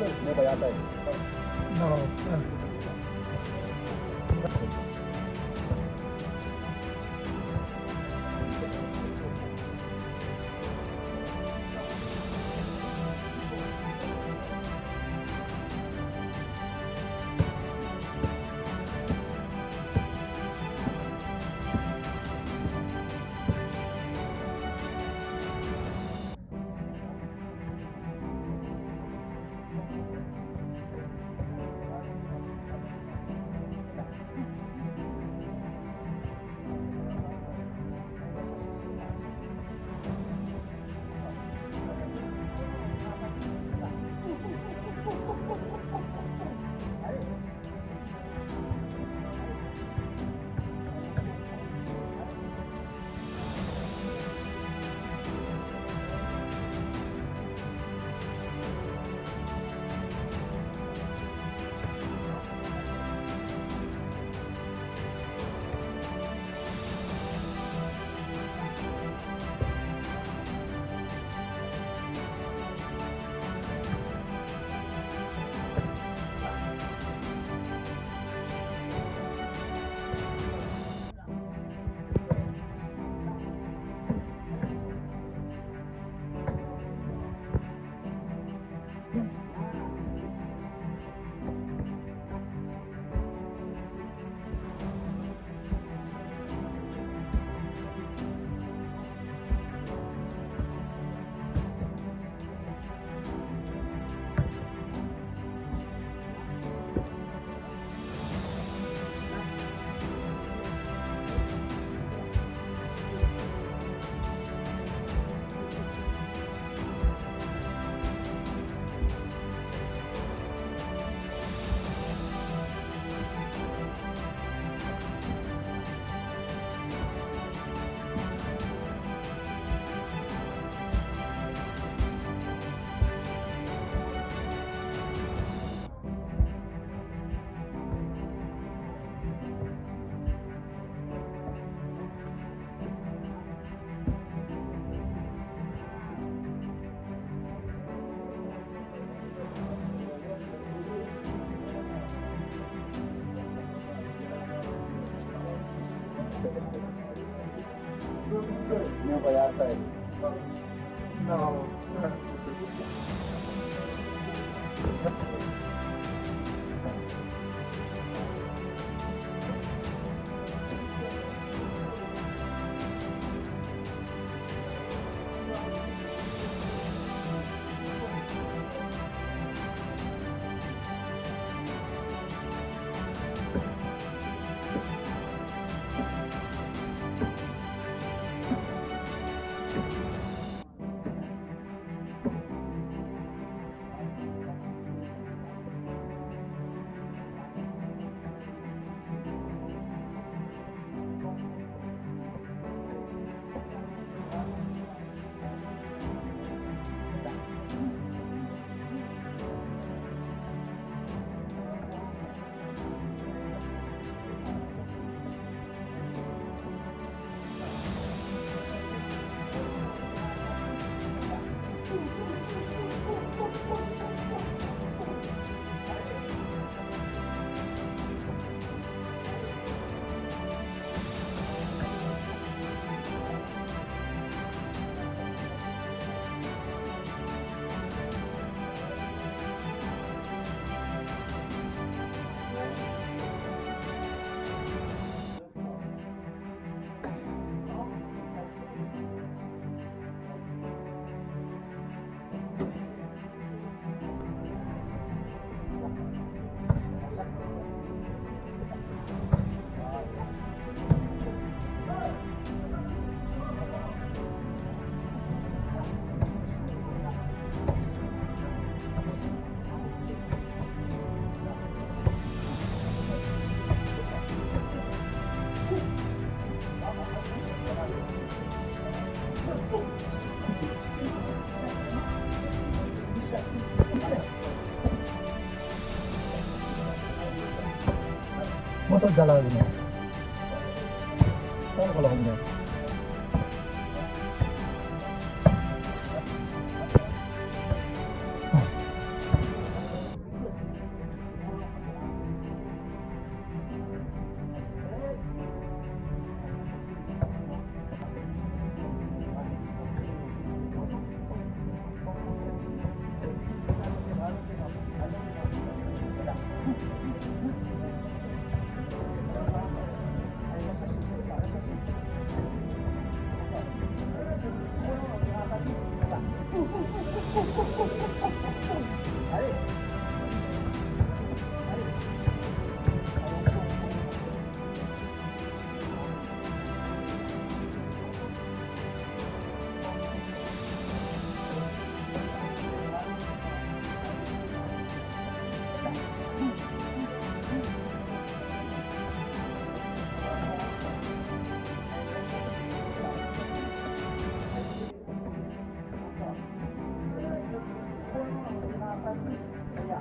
No, no, no. National Bazaar side? No. Masuk jalan ini. hmm Yeah.